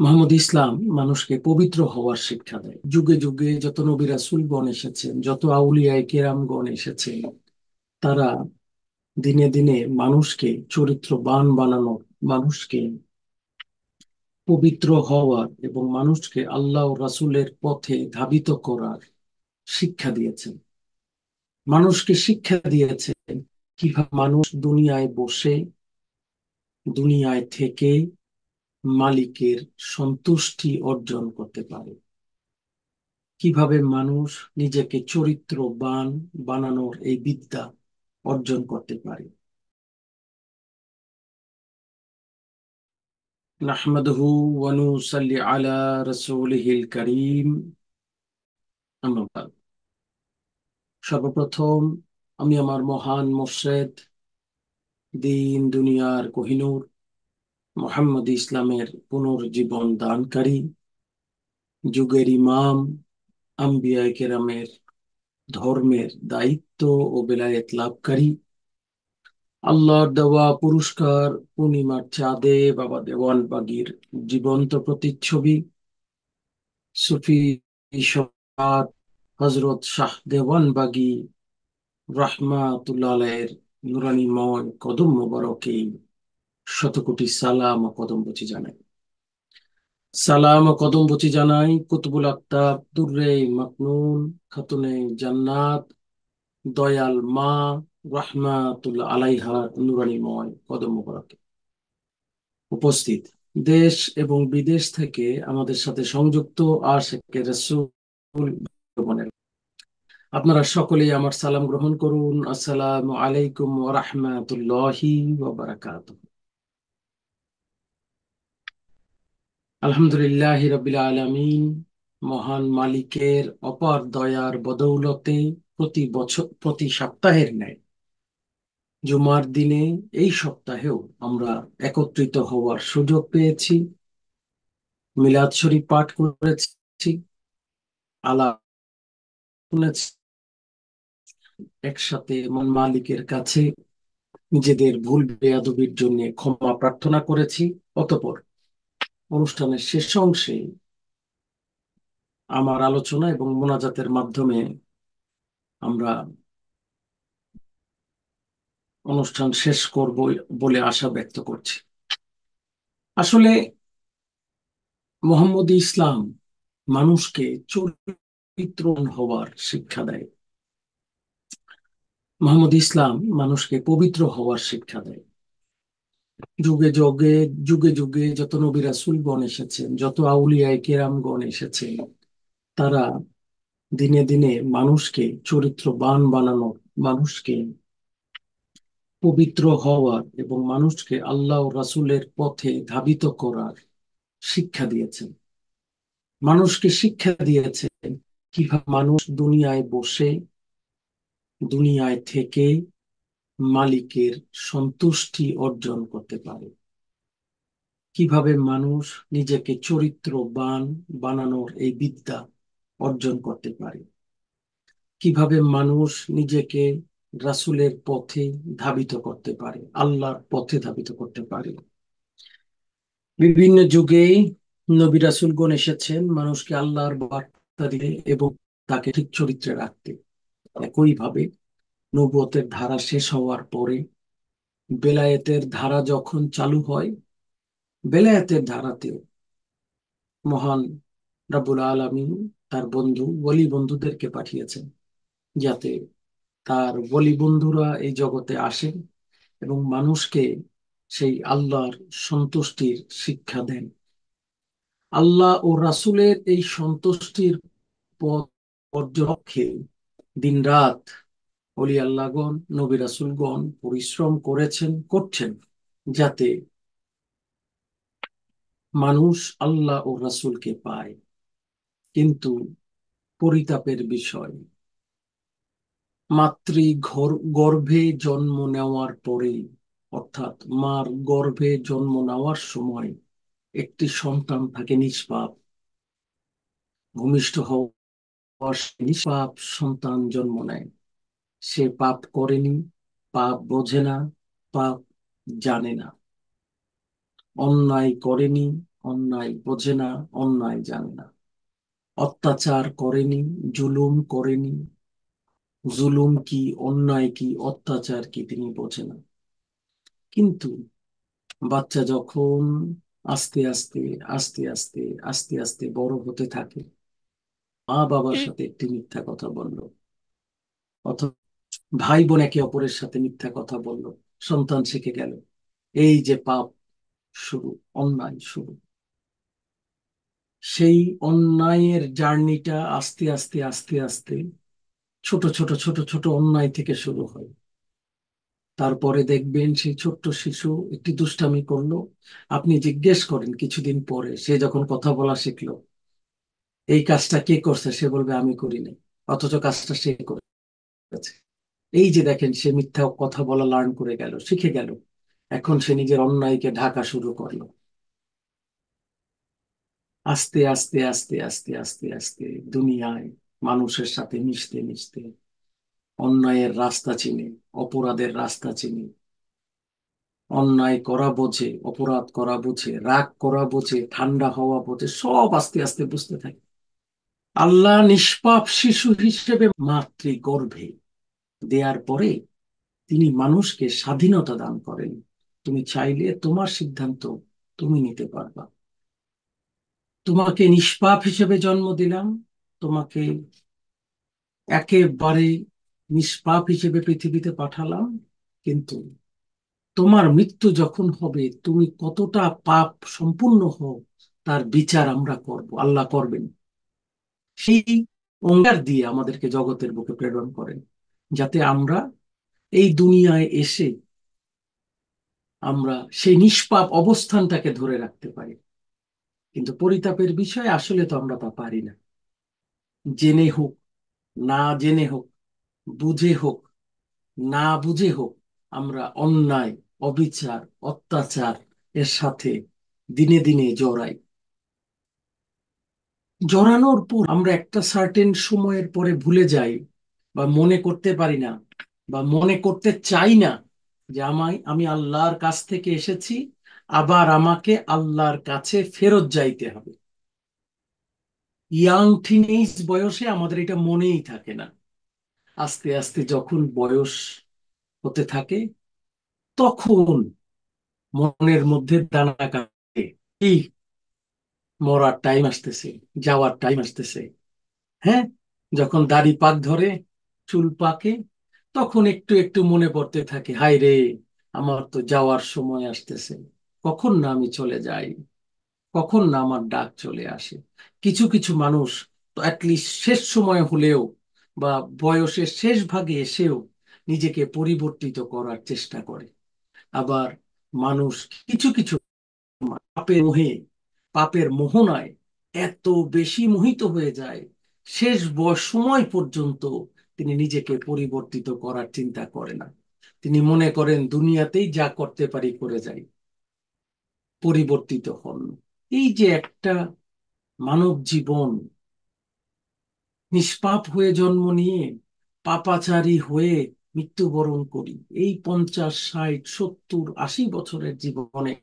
মোহাম্মদ ইসলাম মানুষকে পবিত্র হওয়ার শিক্ষা দেয়। যুগে যুগে যত নবী রাসূলগণ এসেছেন, যত আউলিয়ায়ে কেরামগণ এসেছেন, তারা দিনে দিনে মানুষকে চরিত্রবান বানানো, মানুষকে পবিত্র হওয়ার এবং মানুষকে আল্লাহ রাসূলের পথে ধাবিত করার শিক্ষা দিয়েছেন। মানুষকে শিক্ষা দিয়েছেন কীভাবে মানুষ দুনিয়ায় বসে, দুনিয়ায় থেকে মালিকের সন্তুষ্টি অর্জন করতে পারে। কীভাবে মানুষ নিজেকে চরিত্রবান বানানোর এই বিদ্যা অর্জন করতে পারে। সর্বপ্রথম আমি আমার মহান মোর্শেদ, দিন দুনিয়ার কোহিনূর মোহাম্মদ ইসলামের পুনর্জীবন দানকারী, যুগের ইমাম, আম্বিয়া কেরামের ধর্মের দায়িত্ব ও বেলায়েত লাভকারী। আল্লাহর দেওয়া পুরস্কার, পূর্ণিমার চাঁদে বাবা দেওয়ানবাগির জীবন্ত প্রতিচ্ছবি। সুফি হজরত শাহ দেওয়ানবাগি রহমাতুল্লাহের নুরানিময় কদম মোবারকে শতকোটি সালাম ও কদম বচি জানাই। সালাম ও কদম বচি জানাই, কুতুবুল আক্তাব দুর্রে মাকনুন, খাতুনে জান্নাত, দয়াল মা রহমাতুল্লাহ আলাইহা নুরানিময় কদম মোবারকে। উপস্থিত। দেশ এবং বিদেশ থেকে আমাদের সাথে সংযুক্ত আশেকের রাসূল আপনারা সকলেই আমার সালাম গ্রহণ করুন। আসসালামু আলাইকুম ওয়া রাহমাতুল্লাহি ওয়া বারাকাতুহু। আলহামদুলিল্লাহি রাব্বিল আলামিন, মহান মালিকের অপার দয়ার বদৌলতে প্রতি বছর, প্রতি সপ্তাহের ন্যায় জুমার দিনে এই সপ্তাহেও আমরা একত্রিত হওয়ার সুযোগ পেয়েছি, মিলাদ শরীফ পাঠ করেছি শুনেছি, একসাথে মন মালিকের কাছে নিজেদের ভুল বেয়াদবির জন্য ক্ষমা প্রার্থনা করেছি, অতপর অনুষ্ঠানের শেষ অংশে আমার আলোচনা এবং মোনাজাতের মাধ্যমে আমরা অনুষ্ঠান শেষ করব বলে আশা ব্যক্ত করছি। আসলে মোহাম্মদ ইসলাম মানুষকে চরিত্র হওয়ার শিক্ষা দেয়। মোহাম্মদ ইসলাম মানুষকে পবিত্র হওয়ার শিক্ষা দেয়। যুগে যুগে যুগে যুগে যত নবী রাসূলগণ এসেছেন, যত আউলিয়ায়ে কেরামগণ এসেছেন, তারা দিনে দিনে মানুষকে, চরিত্রবান বানানোর মানুষকে পবিত্র হওয়ার এবং মানুষকে আল্লাহ রাসুলের পথে ধাবিত করার শিক্ষা দিয়েছেন। মানুষকে শিক্ষা দিয়েছেন কীভাবে মানুষ দুনিয়ায় বসে, দুনিয়ায় থেকে মালিকের সন্তুষ্টি অর্জন করতে পারে। কীভাবে মানুষ নিজেকে চরিত্রবান বানানোর এই বিদ্যা অর্জন করতে পারে? কীভাবে মানুষ নিজেকে রাসূলের পথে ধাবিত করতে পারে, আল্লাহর পথে ধাবিত করতে পারে? বিভিন্ন যুগেই নবী রাসূলগণ এসেছেন মানুষকে আল্লাহর বার্তা দিতে এবং তাকে ঠিক চরিত্রে রাখতে। একইভাবে নবুয়তের ধারা শেষ হওয়ার পরে বেলায়েতের ধারা যখন চালু হয়, বেলায়েতের ধারাতেও মহান রাব্বুল আলামিন তার বন্ধু বলি বন্ধুদেরকে পাঠিয়েছেন যাতে তার বলি বন্ধুরা এই জগতে আসেন এবং মানুষকে সেই আল্লাহর সন্তুষ্টির শিক্ষা দেন। আল্লাহ ও রাসূলের এই সন্তুষ্টির পথ পর্যক্ষে দিন রাত অলি আল্লাহগণ, নবী রাসূলগণ পরিশ্রম করেছেন, করছেন যাতে মানুষ আল্লাহ ও রাসুলকে পায়। কিন্তু পরিতাপের বিষয় মাতৃ গর্ভে জন্ম নেওয়ার পরে অর্থাৎ মার গর্ভে জন্ম নেওয়ার সময় একটি সন্তান থাকে নিষ্পাপ। ভূমিষ্ঠ হওয়ার নিষ্পাপ সন্তান জন্ম নেয়। সে পাপ করেনি পাপ বোঝে না পাপ জানে না। অন্যায় করেনি অন্যায় বোঝে না অন্যায় জানে না। অত্যাচার করেনি জুলুম করেনি। জুলুম কি অন্যায় কি অত্যাচার কি তিনি বোঝে না। কিন্তু বাচ্চা যখন আস্তে আস্তে আস্তে আস্তে আস্তে আস্তে বড় হতে থাকে মা বাবার সাথে একটি মিথ্যা কথা বলল। অথবা ভাই বোন একে অপরের সাথে মিথ্যা কথা বলল, সন্তান শিখে গেল। এই যে পাপ শুরু, অন্যায় শুরু। সেই অন্যায়ের জার্নিটা আস্তে আস্তে আস্তে আস্তে ছোট ছোট ছোট ছোট অন্যায় থেকে শুরু হয়। তারপরে দেখবেন সেই ছোট্ট শিশু একটি দুষ্টামি করল। আপনি জিজ্ঞেস করেন কিছুদিন পরে, সে যখন কথা বলা শিখলো, এই কাজটা কে করছে? সে বলবে, আমি করিনি অথচ কাজটা সে করেছে। এই যে দেখেন, সে মিথ্যা কথা বলা লার্ন করে গেল, শিখে গেল। এখন সে নিজের অন্যায়কে ঢাকা শুরু করল। আস্তে আস্তে আস্তে আস্তে আস্তে আস্তে দুনিয়ায় মানুষের সাথে মিশতে মিশতে অন্যায়ের রাস্তা চিনে, অপরাধের রাস্তা চিনে। অন্যায় করা বোঝে, অপরাধ করা বোঝে, রাগ করা বোঝে, ঠান্ডা হওয়া বোঝে, সব আস্তে আস্তে বুঝতে থাকে। আল্লাহ নিষ্পাপ শিশু হিসেবে মাতৃ গর্ভে দেওয়ার পরে তিনি মানুষকে স্বাধীনতা দান করেন। তুমি চাইলে তোমার সিদ্ধান্ত তুমি নিতে পারবা। তোমাকে নিষ্পাপ হিসেবে জন্ম দিলাম। তোমাকে একেবারে নিষ্পাপ হিসেবে পৃথিবীতে পাঠালাম। কিন্তু তোমার মৃত্যু যখন হবে, তুমি কতটা পাপ সম্পূর্ণ হও, তার বিচার আমরা করব, আল্লাহ করবেন। সেই অঙ্গার দিয়ে আমাদেরকে জগতের বুকে প্রেরণ করেন। যাতে আমরা এই দুনিয়ায় এসে আমরা সেই নিষ্পাপ অবস্থানটাকে ধরে রাখতে পারি। কিন্তু পরিতাপের বিষয়, আসলে তো আমরা তা পারি না। জেনে হোক, না জেনে হোক, বুঝে হোক, না বুঝে হোক, আমরা অন্যায়, অবিচার, অত্যাচার এর সাথে দিনে দিনে জড়াই। জড়ানোর পর আমরা একটা সার্টেন সময়ের পরে ভুলে যাই। বা মনে করতে পারি না বা মনে করতে চাই না যে আমায়, আমি আল্লাহর কাছ থেকে এসেছি, আবার আমাকে আল্লাহর কাছে ফেরত যাইতে হবে। ইয়াং টিনেজ বয়সে আমাদের এটা মনেই থাকে না। আস্তে আস্তে যখন বয়স হতে থাকে, তখন মনের মধ্যে দানা কাটে এই মরার টাইম আসতেছে, যাওয়ার টাইম আসতেছে। হ্যাঁ? যখন দাড়ি পাক ধরে চুল পাকে, তখন একটু একটু মনে পড়তে থাকে হাই রে, আমার তো যাওয়ার সময় আসতেছে। কখন না আমি চলে যাই? কখন না আমার ডাক চলে আসে? কিছু কিছু মানুষ তো অ্যাটলিস্ট শেষ সময় হলেও বা বয়সের শেষ ভাগে এসেও নিজেকে পরিবর্তিত করার চেষ্টা করে। আবার মানুষ কিছু কিছু পাপের মোহে, পাপের মোহনায় এত বেশি মোহিত হয়ে যায়, শেষ বয়স সময় পর্যন্ত তিনি নিজেকে পরিবর্তিত করার চিন্তা করে না। তিনি মনে করেন, দুনিয়াতেই যা করতে পারি করে যাই। পরিবর্তিত হন। এই যে একটা মানব জীবন, নিষ্পাপ হয়ে জন্ম নিয়ে, পাপাচারী হয়ে মৃত্যুবরণ করি, এই পঞ্চাশ, ষাট, সত্তর, আশি বছরের জীবনে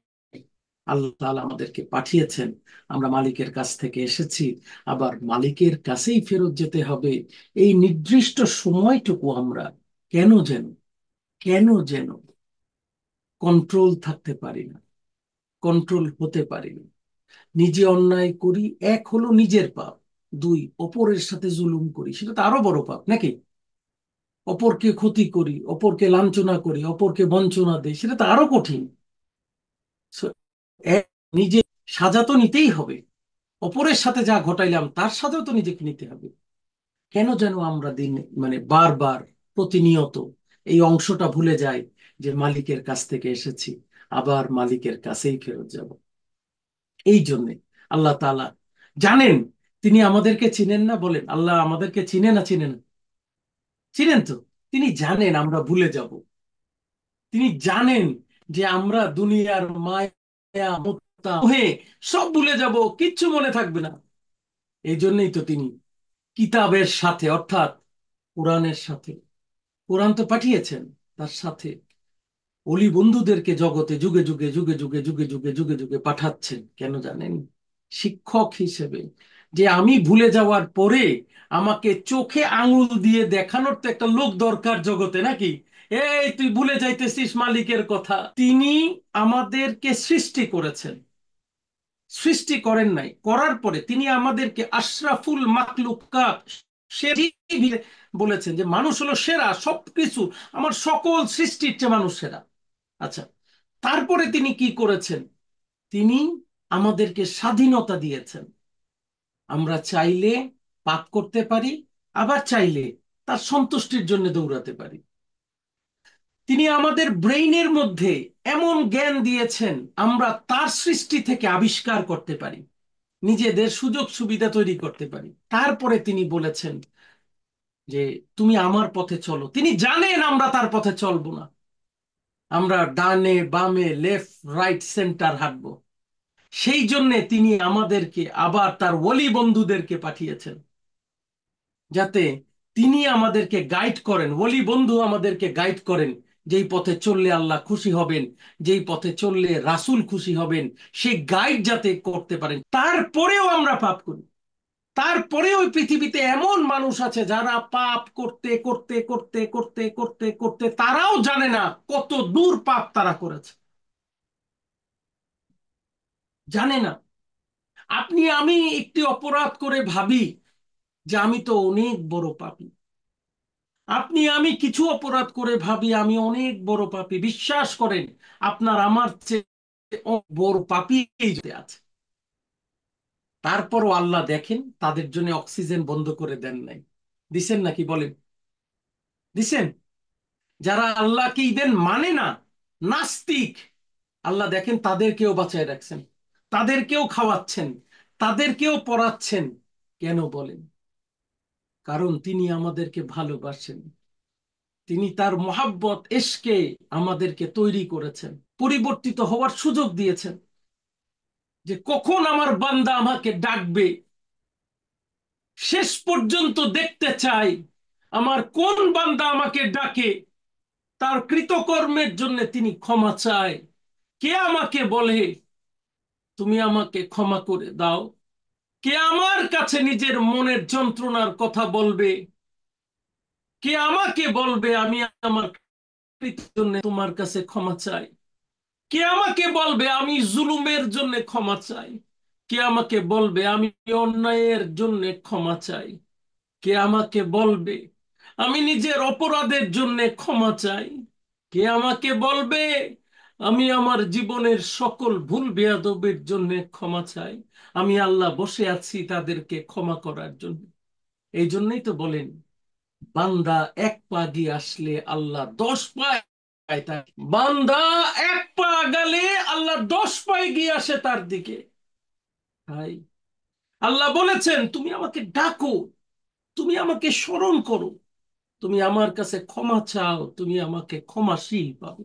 আল্লাহ আমাদেরকে পাঠিয়েছেন। আমরা মালিকের কাছ থেকে এসেছি। আবার মালিকের কাছেই ফেরত যেতে হবে। এই নির্দিষ্ট সময়টুকু আমরা কেন যেন কেন যেন কন্ট্রোল থাকতে পারি না কন্ট্রোল হতে পারি না। নিজে অন্যায় করি, এক হলো নিজের পাপ, দুই অপরের সাথে জুলুম করি, সেটা তো আরও বড় পাপ নাকি? অপরকে ক্ষতি করি, অপরকে লাঞ্ছনা করি, অপরকে বঞ্চনা দেই, সেটা তো আরও কঠিন। নিজে সাজা তো নিতেই হবে। অপরের সাথে যা ঘটাইলাম, তার সাথেও তো নিজেকে নিতে হবে। কেন যেন আমরা দিন মানে বারবার প্রতিনিয়ত এই অংশটা ভুলে যাই যে মালিকের কাছ থেকে এসেছি, আবার মালিকের কাছেই ফেরত যাব। এই জন্যে আল্লাহ তালা জানেন, তিনি আমাদেরকে চিনেন না বলেন, আল্লাহ আমাদেরকে চিনে না চিনেন? চিনেন তো। তিনি জানেন আমরা ভুলে যাব। তিনি জানেন যে আমরা দুনিয়ার মায়া হয়ে সব ভুলে যাব কিচ্ছু মনে থাকবে না। এই জন্যই তো তিনি কিতাবের সাথে অর্থাৎ কোরআনের সাথে কোরআন তো পাঠিয়েছেন তার সাথে অলি বন্ধুদেরকে জগতে যুগে যুগে যুগে যুগে যুগে যুগে যুগে যুগে পাঠাচ্ছেন কেন জানেন? শিক্ষক হিসেবে। যে আমি ভুলে যাওয়ার পরে আমাকে চোখে আঙুল দিয়ে দেখানোর তো একটা লোক দরকার জগতে নাকি? এই, তুই ভুলে যাইতেছিস মালিকের কথা। তিনি আমাদেরকে সৃষ্টি করেছেন। সৃষ্টি করেন নাই। করার পরে তিনি আমাদেরকে আশরাফুল মাকলুকাত বলেছেন যে, মানুষ হলো সেরা, সবকিছু, আমার সকল সৃষ্টির চেয়ে মানুষ সেরা। আচ্ছা তারপরে তিনি কি করেছেন? তিনি আমাদেরকে স্বাধীনতা দিয়েছেন। আমরা চাইলে পাপ করতে পারি, আবার চাইলে তার সন্তুষ্টির জন্য দৌড়াতে পারি। তিনি আমাদের ব্রেইনের মধ্যে এমন জ্ঞান দিয়েছেন, আমরা তার সৃষ্টি থেকে আবিষ্কার করতে পারি, নিজেদের সুযোগ সুবিধা তৈরি করতে পারি। তারপরে তিনি বলেছেন যে, তুমি আমার পথে চলো। তিনি জানেন আমরা তার পথে চলবো না। আমরা ডানে, বামে, লেফট, রাইট, সেন্টার হাঁটবো। সেই জন্য তিনি আমাদেরকে আবার তার ওলি বন্ধুদেরকে পাঠিয়েছেন, যাতে তিনি আমাদেরকে গাইড করেন, ওলি বন্ধু আমাদেরকে গাইড করেন। যেই পথে চললে আল্লাহ খুশি হবেন, যেই পথে চললে রাসুল খুশি হবেন সেই গাইড যাতে করতে পারেন। তারপরেও আমরা পাপ করি। তারপরে ওই পৃথিবীতে এমন মানুষ আছে যারা পাপ করতে করতে করতে করতে করতে করতে তারাও জানে না কত দূর পাপ তারা করেছে। জানে না। আপনি, আমি একটি অপরাধ করে ভাবি যে আমি তো অনেক বড় পাপি। আপনি, আমি কিছু অপরাধ করে ভাবি, আমি অনেক বড় পাপি। বিশ্বাস করেন, আপনার আমার চেয়ে বড় পাপি আছে। তারপরও আল্লাহ দেখেন, তাদের জন্য অক্সিজেন বন্ধ করে দেন নাই। দিছেন নাকি বলেন? দিছেন? যারা আল্লাহকে ইদেন মানে না, নাস্তিক, আল্লাহ দেখেন, তাদেরকেও বাঁচায় রাখছেন। তাদেরকেও খাওয়াচ্ছেন, তাদেরকেও পড়াচ্ছেন। কেন বলেন? কারণ তিনি আমাদেরকে ভালোবাসেন। তিনি তার মহাব্বত এসকে আমাদেরকে তৈরি করেছেন, পরিবর্তিত হওয়ার সুযোগ দিয়েছেন যে কখন আমার বান্দা আমাকে ডাকবে, শেষ পর্যন্ত দেখতে চাই আমার কোন বান্দা আমাকে ডাকে, তার কৃতকর্মের জন্য তিনি ক্ষমা চায়। কে আমাকে বলে, তুমি আমাকে ক্ষমা করে দাও। কে আমার কাছে নিজের মনের যন্ত্রণার কথা বলবে? কে আমাকে বলবে আমি আমার জন্য তোমার কাছে ক্ষমা চাই? কে আমাকে বলবে আমি জুলুমের জন্য ক্ষমা চাই? কে আমাকে বলবে আমি অন্যায়ের জন্য ক্ষমা চাই? কে আমাকে বলবে আমি নিজের অপরাধের জন্য ক্ষমা চাই? কে আমাকে বলবে আমি আমার জীবনের সকল ভুল বেয়াদবের জন্য ক্ষমা চাই। আমি আল্লাহ বসে আছি তাদেরকে ক্ষমা করার জন্য। এই জন্যই তো বলেন, বান্দা এক পা দিয়ে আসলে আল্লাহ দশ পায় বান্দা এক পা গেলে আল্লাহ দশ পায়ে গিয়ে আসে তার দিকে। তাই আল্লাহ বলেছেন, তুমি আমাকে ডাকো, তুমি আমাকে স্মরণ করো। তুমি আমার কাছে ক্ষমা চাও, তুমি আমাকে ক্ষমাশীল পাবে।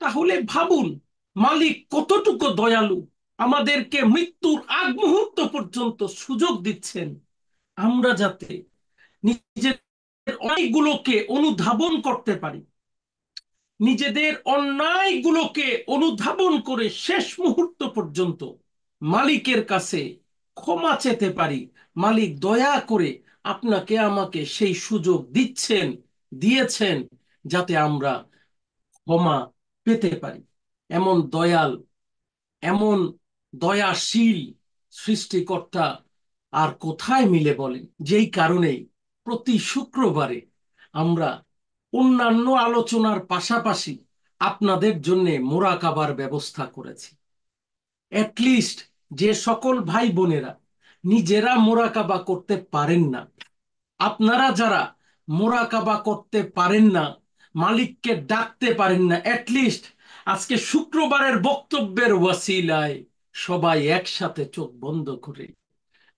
তাহলে ভাবুন, মালিক কতটুকু দয়ালু? আমাদেরকে মৃত্যুর আগ মুহূর্ত পর্যন্ত সুযোগ দিচ্ছেন। আমরা যাতে নিজের অনেকগুলোকে অনুধাবন করতে পারি। নিজেদের অন্যায়গুলোকে অনুধাবন করে শেষ মুহূর্ত পর্যন্ত মালিকের কাছে ক্ষমা চেতে পারি। মালিক দয়া করে আপনাকে আমাকে সেই সুযোগ দিচ্ছেন, দিয়েছেন, যাতে আমরা ক্ষমা পেতে পারি। এমন দয়াল, এমন দয়াশীল সৃষ্টিকর্তা আর কোথায় মিলে বলেন? যেই কারণে প্রতি শুক্রবারে আমরা অন্যান্য আলোচনার পাশাপাশি আপনাদের জন্য মোরাকাবার ব্যবস্থা করেছি। অ্যাটলিস্ট যে সকল ভাই বোনেরা নিজেরা মোরাকাবা করতে পারেন না, আপনারা যারা মোরাকাবা করতে পারেন না মালিককে ডাকতে পারেন না। অ্যাটলিস্ট আজকে শুক্রবারের বক্তব্যের ওয়াসিলায় সবাই একসাথে চোখ বন্ধ করে।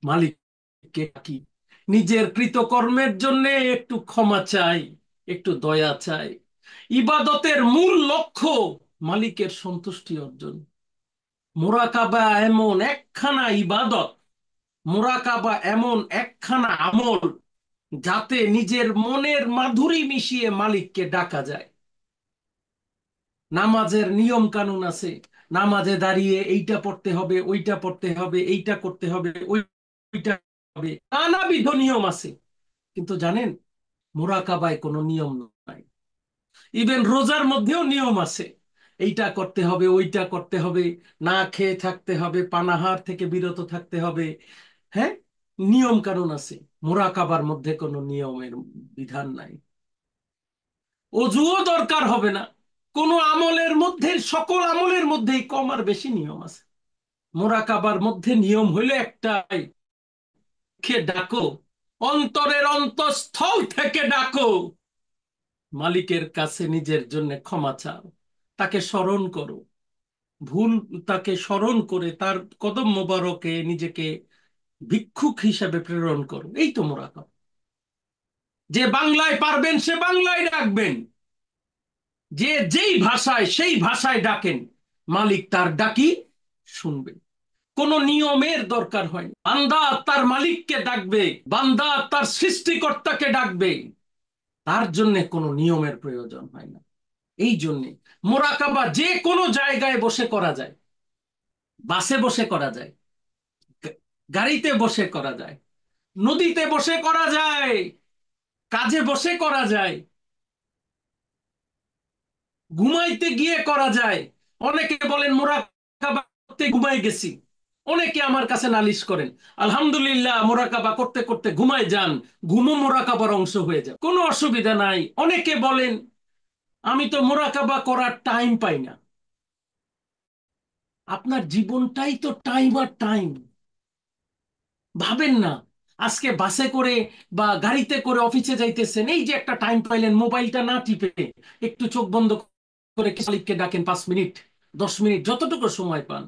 মালিককে কি নিজের কৃতকর্মের জন্য একটু ক্ষমা চাই, একটু দয়া চাই। ইবাদতের মূল লক্ষ্য মালিকের সন্তুষ্টি অর্জন। মোরাকাবা এমন একখানা ইবাদত, মোরাকাবা এমন একখানা আমল যাতে নিজের মনের মাধুরী মিশিয়ে মালিককে ডাকা যায়। নামাজের নিয়ম কানুন আছে। নামাজে দাঁড়িয়ে এইটা পড়তে হবে, ওইটা পড়তে হবে, এইটা করতে হবে, ওইটা হবে। নানাবিধ নিয়ম আছে। কিন্তু জানেন, মোরাকাবায় কোনো নিয়ম নাই। ইভেন রোজার মধ্যেও নিয়ম আছে। এইটা করতে হবে, ওইটা করতে হবে, না খেয়ে থাকতে হবে, পানাহার থেকে বিরত থাকতে হবে। হ্যাঁ? নিয়ম কানুন আছে। মোরাকাবার মধ্যে কোনো নিয়মের বিধান নাই। অজুও দরকার হবে না। কোন আমলের মধ্যে, সকল আমলের মধ্যেই কম আর বেশি নিয়ম আছে। মোরাকাবার মধ্যে নিয়ম হইলে একটাই, কে ডাকো? অন্তরের অন্তঃস্থল থেকে ডাকো। মালিকের কাছে নিজের জন্য ক্ষমা চাও। তাকে স্মরণ করো। ভুল তাকে স্মরণ করে তার কদম মোবারকে নিজেকে ভিক্ষুক হিসাবে প্রেরণ করো। এই তো মোরাকাব। যে বাংলায় পারবেন, সে বাংলায় ডাকবেন। যে যেই ভাষায়, সেই ভাষায় ডাকেন, মালিক তার ডাকি শুনবে। কোন নিয়মের দরকার হয় বান্দা তার মালিককে ডাকবে, বান্দা তার সৃষ্টিকর্তাকে ডাকবে। তার জন্য কোনো নিয়মের প্রয়োজন হয় না। এই জন্যে মোরাকাবা যে কোনো জায়গায় বসে করা যায়। বাসে বসে করা যায়। গাড়িতে বসে করা যায়, নদীতে বসে করা যায়, কাজে বসে করা যায়, ঘুমাইতে গিয়ে করা যায়। অনেকে বলেন মোরাকাবা করতে ঘুমাই গেছি। অনেকে আমার কাছে নালিশ করেন, আলহামদুলিল্লাহ, মোরাকাবা করতে করতে ঘুমায় যান ঘুমো মোরাকাবার অংশ হয়ে যায়। কোনো অসুবিধা নাই। অনেকে বলেন, আমি তো মোরাকাবা করার টাইম পাই না। আপনার জীবনটাই তো টাইম আর টাইম ভাবেন না। আজকে বাসে করে বা গাড়িতে করে অফিসে যাইতেছেন, এই যে একটা টাইম পাইলেন, মোবাইলটা না টিপে একটু চোখ বন্ধ করে মালিককে ডাকেন পাঁচ মিনিট, দশ মিনিট, যতটুকু সময় পান।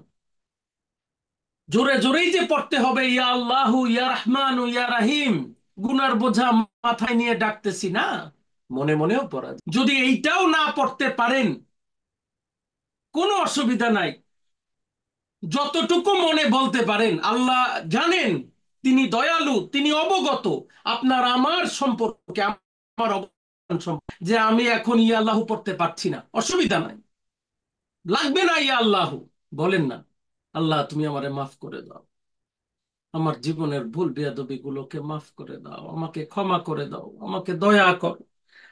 জোরে জোরেই যে পড়তে হবে, ইয়া আল্লাহ, ইয়া রহমান, ইয়া রাহিম, গুনার বোঝা মাথায় নিয়ে ডাকতেছি না। মনে মনেও পড়া যদি এইটাও না পড়তে পারেন, কোনো অসুবিধা নাই। যতটুকু মনে বলতে পারেন, আল্লাহ জানেন তিনি দয়ালু, তিনি অবগত। আপনার আমার সম্পর্কে, আমার অবস্থান সম্পর্কে, যে আমি এখন ইয়া আল্লাহ পড়তে পারছি না। অসুবিধা নাই। লাগবে না ইয়া আল্লাহ। বলেন না, আল্লাহ তুমি আমারে মাফ করে দাও। আমার জীবনের ভুল বেয়াদবি গুলোকে মাফ করে দাও। আমাকে ক্ষমা করে দাও। আমাকে দয়া করো।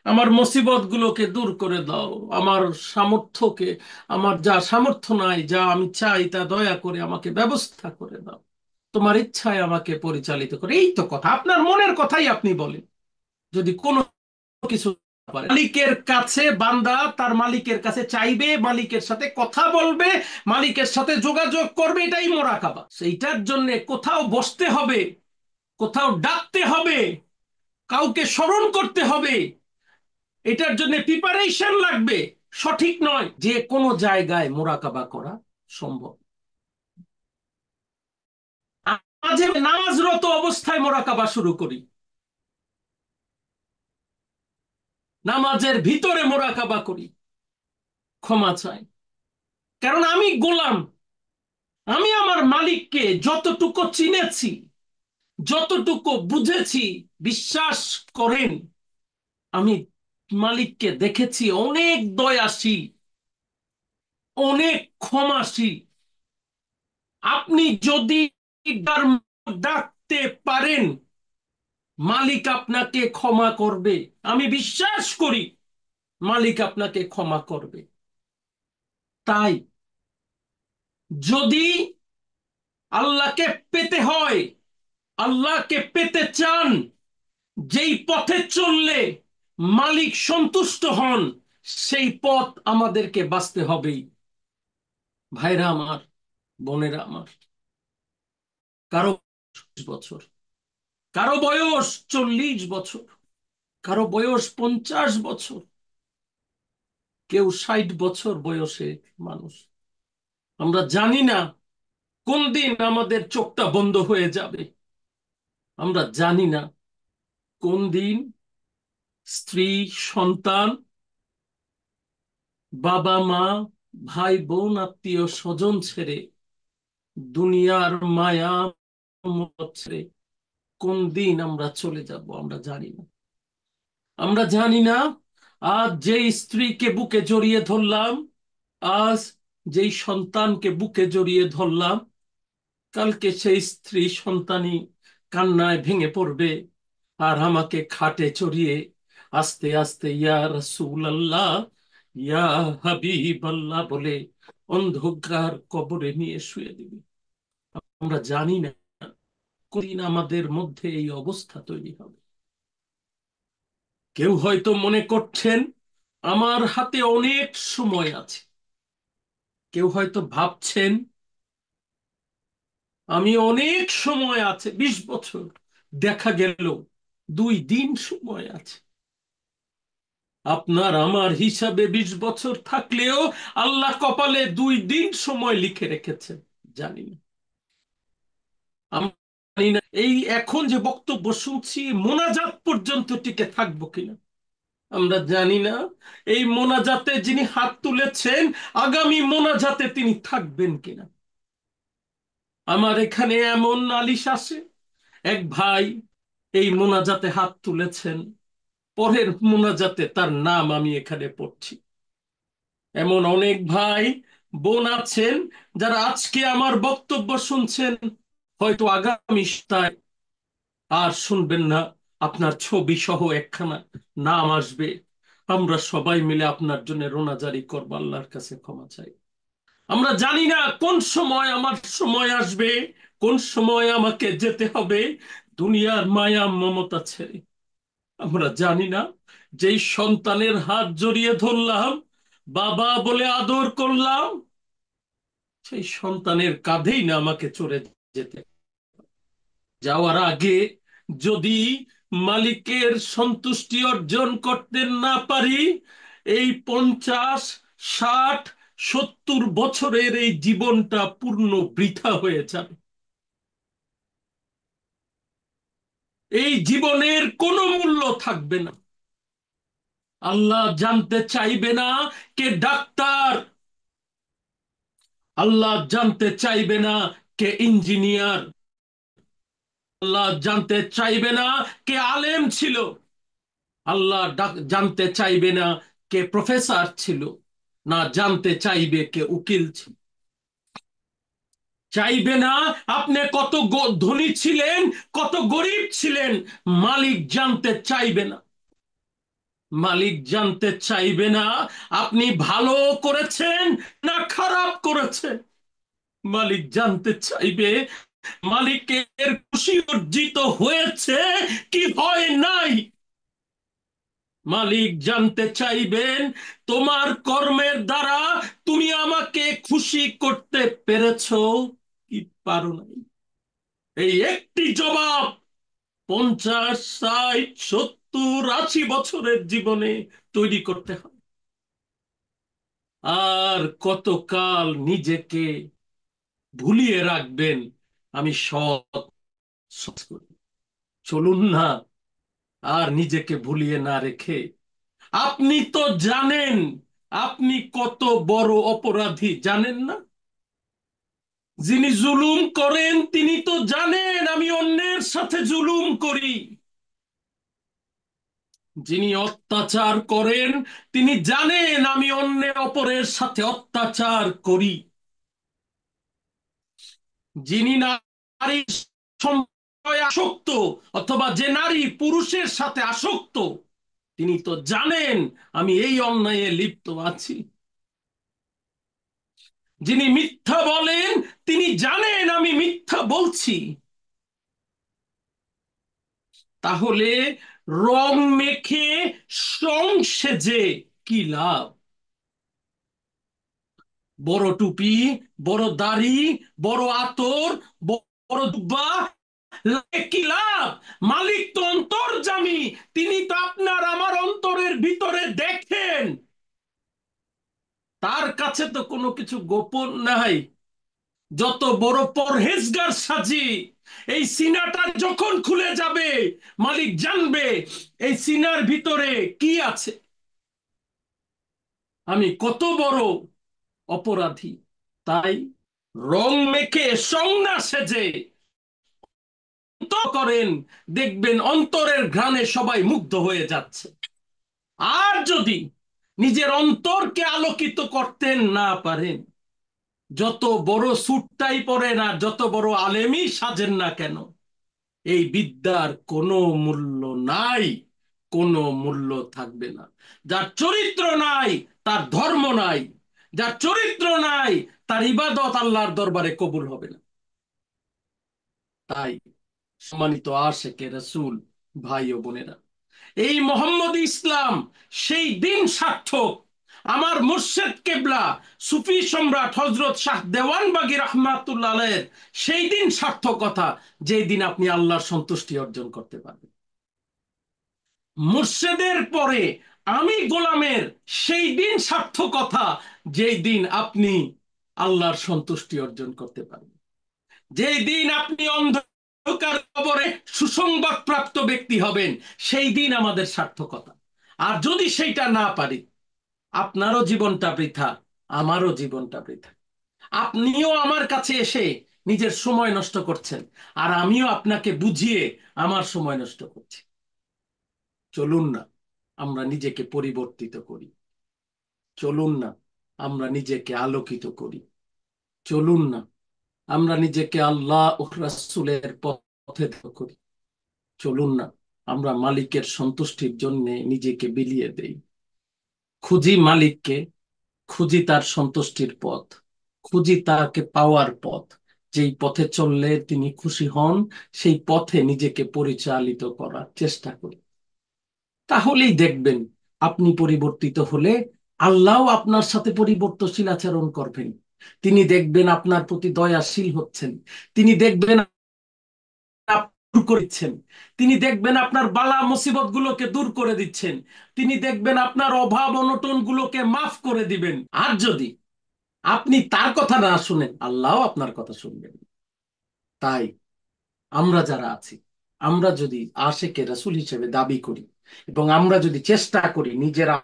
আমার মুসিবত গুলোকে দূর করে দাও। আমার সামর্থ্যকে, আমার যা সামর্থ্য নাই, যা আমি চাই তা দয়া করে আমাকে ব্যবস্থা করে দাও। তোমার ইচ্ছায় আমাকে পরিচালিত করে। এই তো কথা। আপনার মনের কথাই আপনি বলেন। যদি কোনো কিছু মালিকের কাছে বান্দা তার মালিকের কাছে চাইবে, মালিকের সাথে কথা বলবে, মালিকের সাথে যোগাযোগ করবে, এটাই মোরাকাবা সেইটার জন্য কোথাও বসতে হবে, কোথাও ডাকতে হবে, কাউকে স্মরণ করতে হবে। এটার জন্য প্রিপারেশন লাগবে। সঠিক নয়। যে কোনো জায়গায় মোরাকাবা করা সম্ভব। মাঝে নামাজরত অবস্থায় মোরাকাবা শুরু করি। নামাজের ভিতরে মোরাকাবা করি। ক্ষমা চাই। কারণ আমি গোলাম। আমি আমার মালিককে যতটুকু চিনেছি, যতটুকু বুঝেছি, বিশ্বাস করেন, আমি মালিককে দেখেছি অনেক দয়াশীল, অনেক ক্ষমাশীল। আপনি যদি ডাকতে পারেন, মালিক আপনাকে ক্ষমা করবে। আমি বিশ্বাস করি, মালিক আপনাকে ক্ষমা করবে। তাই, যদি আল্লাহকে পেতে হয়, আল্লাহকে পেতে চান, যেই পথে চললে মালিক সন্তুষ্ট হন, সেই পথ আমাদেরকে বাঁচতে হবেই। ভাইরা আমার, বোনেরা আমার কারও বছর। কারও বয়স চল্লিশ বছর। কারও বয়স পঞ্চাশ বছর। কেউ ষাট বছর বয়সে মানুষ। আমরা জানি না কোন দিন আমাদের চোখটা বন্ধ হয়ে যাবে। আমরা জানি না কোন দিন স্ত্রী, সন্তান, বাবা, মা, ভাই, বোন, আত্মীয়, স্বজন ছেড়ে দুনিয়ার মায়া ছেড়ে কোন দিন আমরা চলে যাব আমরা জানি না। আমরা জানি না, আজ যে স্ত্রীকে বুকে জড়িয়ে ধরলাম, আজ যেই সন্তানকে বুকে জড়িয়ে ধরলাম, কালকে সেই স্ত্রী সন্তানই কান্নায় ভেঙে পড়বে আর আমাকে খাটে চড়িয়ে আস্তে আস্তে, ইয়া রসুল আল্লাহ ইয়া হাবিব আল্লাহ বলে অন্ধকার কবরে নিয়ে শুয়ে দিবে। আমরা জানি না কোনদিন আমাদের মধ্যে এই অবস্থা তৈরি হবে। কেউ হয়তো মনে করছেন, আমার হাতে অনেক সময় আছে। কেউ হয়তো ভাবছেন, আমি অনেক সময় আছে, বিশ বছর, দেখা গেল দুই দিন সময় আছে। আপনার আমার হিসাবে বিশ বছর থাকলেও আল্লাহ কপালে দুই দিন সময় লিখে রেখেছেন, জানি না। জানি না, এই এখন যে বক্তব্য শুনছি, মোনাজাত পর্যন্ত টিকে থাকব কিনা? আমরা জানি না। এই মোনাজাতে যিনি হাত তুলেছেন, আগামী মোনাজাতে তিনি থাকবেন কিনা? আমার এখানে এমন নালিশ আসে। এক ভাই এই মোনাজাতে হাত তুলেছেন, পরের মোনাজাতে তার নাম আমি এখানে পড়ছি। এমন অনেক ভাই, বোন আছেন, যারা আজকে আমার বক্তব্য শুনছেন। হয়তো আগামী সপ্তাহে আর শুনবেন না, আপনার ছবি সহ একখানা নাম আসবে। আমরা সবাই মিলে আপনার জন্য রোনাজারি করব, আল্লাহর কাছে ক্ষমা চাই। আমরা জানি না কোন সময় আমার সময় আসবে, কোন সময় আমাকে যেতে হবে, দুনিয়ার মায়া মমতা ছেড়ে। আমরা জানি না যেই সন্তানের হাত জড়িয়ে ধরলাম, বাবা বলে আদর করলাম, সেই সন্তানের কাঁধেই না আমাকে চড়ে যেতে যাওয়ার আগে যদি মালিকের সন্তুষ্টি অর্জন করতে না পারি, এই পঞ্চাশ, ষাট, সত্তর বছরের এই জীবনটা পূর্ণ বৃথা হয়ে যাবে। এই জীবনের কোনো মূল্য থাকবে না। আল্লাহ জানতে চাইবে না কে ডাক্তার। আল্লাহ জানতে চাইবে না কে ইঞ্জিনিয়ার। আল্লাহ জানতে চাইবে না কে আলেম ছিল। আল্লাহ জানতে চাইবে না কে প্রফেসর ছিল। না জানতে চাইবে কে উকিল ছিল। চাইবে না আপনি কত ধনী ছিলেন, কত গরিব ছিলেন, মালিক জানতে চাইবে না। মালিক জানতে চাইবে না আপনি ভালো করেছেন না খারাপ করেছেন। মালিক জানতে চাইবে মালিকের খুশি অর্জিত হয়েছে, কি হয় নাই? মালিক জানতে চাইবেন, তোমার কর্মের দ্বারা তুমি আমাকে খুশি করতে পেরেছ কি পারো নাই? এই একটি জবাব পঞ্চাশ, ষাট, সত্তর, আশি বছরের জীবনে তৈরি করতে হয়। আর কতকাল নিজেকে ভুলিয়ে রাখবেন? আমি সৎ চলুন না, আর নিজেকে ভুলিয়ে না রেখে। আপনি তো জানেন, আপনি কত বড় অপরাধী, জানেন না? যিনি জুলুম করেন, তিনি তো জানেন, আমি অন্যের সাথে জুলুম করি। যিনি অত্যাচার করেন, তিনি জানেন, আমি অন্যের অপরের সাথে অত্যাচার করি। যিনি নারী আসক্ত অথবা যে নারী পুরুষের সাথে আসক্ত, তিনি তো জানেন আমি এই অন্যায়ে লিপ্ত আছি। যিনি মিথ্যা বলেন, তিনি জানেন আমি মিথ্যা বলছি। তাহলে রং মেখে সং সেজে কি লাভ? বড় টুপি, বড় দাড়ি, বড় আতর, বড় দুব্বা কি লাভ? মালিক তো অন্তর্জামী, তিনি তো আপনার আমার অন্তরের ভিতরে দেখেন। তার কাছে তো কোনো কিছু গোপন নাই। যত বড় পরহেজগার সাজি, এই সিনাটা যখন খুলে যাবে, মালিক জানবে, এই সিনার ভিতরে কি আছে? আমি কত বড় অপরাধী। তাই রং মেখে সংনা সেজে করেন, দেখবেন অন্তরের ঘ্রাণে সবাই মুগ্ধ হয়ে যাচ্ছে। আর যদি নিজের অন্তরকে আলোকিত করতেন না পারেন, যত বড় সুটটাই পরেন আর যত বড় আলেমই সাজেন না কেন, এই বিদ্যার কোনো মূল্য নাই, কোনো মূল্য থাকবে না। যার চরিত্র নাই, তার ধর্ম নাই যার চরিত্র নাই, তার ইবাদত আল্লাহর দরবারে কবুল হবে না। তাই সম্মানিত আশেকে রসুল, ভাই ও বোনেরা, এই মোহাম্মদ ইসলাম সেই দিন সার্থক। আমার মুর্শেদ কেবলা, সুফি সম্রাট হজরত শাহ দেওয়ানবাগি রহমাতুল্লাহ সেই দিন সার্থকতা, যেই দিন আপনি আল্লাহর সন্তুষ্টি অর্জন করতে পারবেন। মুর্শেদের পরে আমি গোলামের সেই দিন সার্থকতা যেই দিন আপনি আল্লাহর সন্তুষ্টি অর্জন করতে পারবেন। যেই দিন আপনি অন্ধকার কবরে সুসংবাদ প্রাপ্ত ব্যক্তি হবেন, সেই দিন আমাদের সার্থকতা। আর যদি সেইটা না পারি, আপনারও জীবনটা বৃথা, আমারও জীবনটা বৃথা। আপনিও আমার কাছে এসে নিজের সময় নষ্ট করছেন, আর আমিও আপনাকে বুঝিয়ে আমার সময় নষ্ট করছি। চলুন না। আমরা নিজেকে পরিবর্তিত করি। চলুন না, আমরা নিজেকে আলোকিত করি। চলুন না, আমরা নিজেকে আল্লাহ রাসূলের পথে করি। চলুন না, আমরা মালিকের সন্তুষ্টির জন্য নিজেকে বিলিয়ে দেই। খুঁজি মালিককে, খুঁজি তার সন্তুষ্টির পথ। খুঁজি তাকে পাওয়ার পথ। যেই পথে চললে তিনি খুশি হন, সেই পথে নিজেকে পরিচালিত করার চেষ্টা করি। তাহলেই দেখবেন আপনি পরিবর্তিত হলে আল্লাহ আপনার সাথে পরিবর্তনশীল আচরণ করবেন। তিনি দেখবেন আপনার প্রতি দয়াশীল হচ্ছেন। তিনি দেখবেন করেছেন তিনি দেখবেন আপনার বালা মুসিবত গুলোকে দূর করে দিচ্ছেন। তিনি দেখবেন আপনার অভাব অনটন গুলোকে মাফ করে দিবেন। আর যদি আপনি তার কথা না শুনেন আল্লাহ আপনার কথা শুনবেন। তাই আমরা যারা আছি, আমরা যদি আশেকে রাসুল হিসেবে দাবি করি এবং আমরা যদি চেষ্টা করি নিজেরা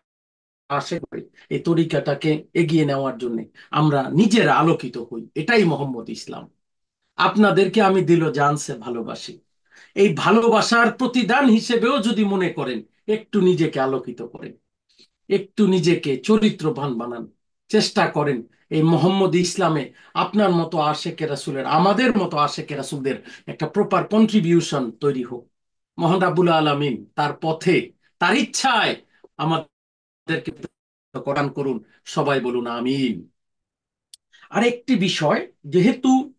আশে করে এই তরিকাটাকে এগিয়ে নেওয়ার জন্য, আমরা নিজেরা আলোকিত হই। এটাই মোহাম্মদ ইসলাম। আপনাদেরকে আমি দিল জানছে ভালোবাসি। এই ভালোবাসার প্রতিদান হিসেবেও যদি মনে করেন, একটু নিজেকে আলোকিত করেন, একটু নিজেকে চরিত্রবান বানান, চেষ্টা করেন। এই মোহাম্মদ ইসলামে আপনার মতো আশেকে রাসুলের, আমাদের মতো আশেকে রাসুলদের একটা প্রপার কন্ট্রিবিউশন তৈরি হোক। মোহান রাবুল আলমিন, তার পথে, তার ইচ্ছায় আমাদেরকে করান করুন। সবাই বলুন আমিন। আর একটি বিষয়, যেহেতু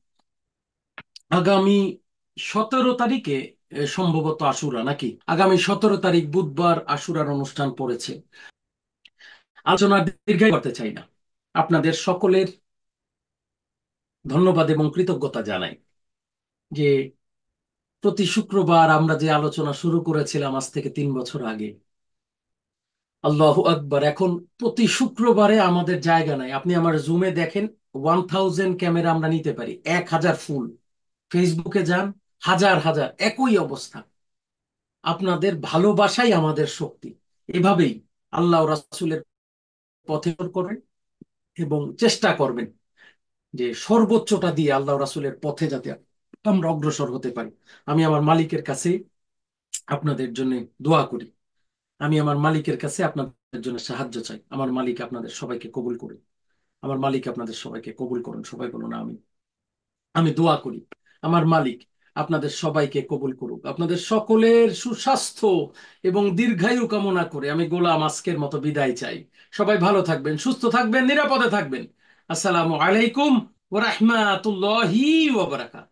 আগামী সতেরো তারিখে সম্ভবত আশুরা নাকি? আগামী সতেরো তারিখ বুধবার আশুরার অনুষ্ঠান পড়েছে। আলোচনা দীর্ঘায় করতে চাই না। আপনাদের সকলের ধন্যবাদ এবং কৃতজ্ঞতা জানাই যে প্রতি শুক্রবার আমরা যে আলোচনা শুরু করেছিলাম আজ থেকে তিন বছর আগে, আল্লাহ আকবার, এখন প্রতি শুক্রবারে আমাদের জায়গা নাই। আপনি আমার জুমে দেখেন ওয়ান থাউজেন্ড ক্যামেরা আমরা নিতে পারি, এক হাজার ফুল ফেসবুকে যান, হাজার হাজার, একই অবস্থা। আপনাদের ভালোবাসাই আমাদের শক্তি। এভাবেই আল্লাহ রাসুলের পথে করেন এবং চেষ্টা করবেন যে সর্বোচ্চটা দিয়ে আল্লাহ রাসুলের পথে যাতে আমরা অগ্রসর হতে পারি। আমি আমার মালিকের কাছে আপনাদের জন্য দোয়া করি। আমি আমার মালিকের কাছে আপনাদের জন্য সাহায্য চাই। আমার মালিক আপনাদের সবাইকে কবুল করুন আমার মালিক আপনাদের সবাইকে কবুল করুন। সবাই বলুন আমি আমি দোয়া করি, আমার মালিক আপনাদের সবাইকে কবুল করুক। আপনাদের সকলের সুস্বাস্থ্য এবং দীর্ঘায়ু কামনা করে আমি গোলাম আজকের মতো বিদায় চাই। সবাই ভালো থাকবেন, সুস্থ থাকবেন, নিরাপদে থাকবেন। আসসালামু আলাইকুম ওরহমাতুল্লাহি ওবরাকাত